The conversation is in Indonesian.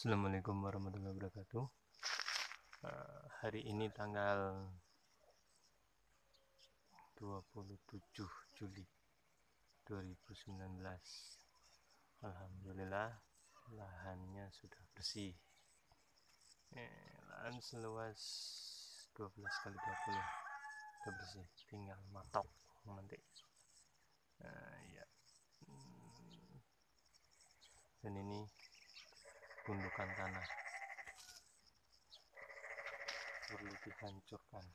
Assalamualaikum warahmatullahi wabarakatuh. Uh, Hari ini tanggal 27 Juli 2019 Alhamdulillah lahannya sudah bersih. Eh, Lahan seluas 12 kali 20 sudah bersih tinggal gundukan tanah. Perlu dihancurkan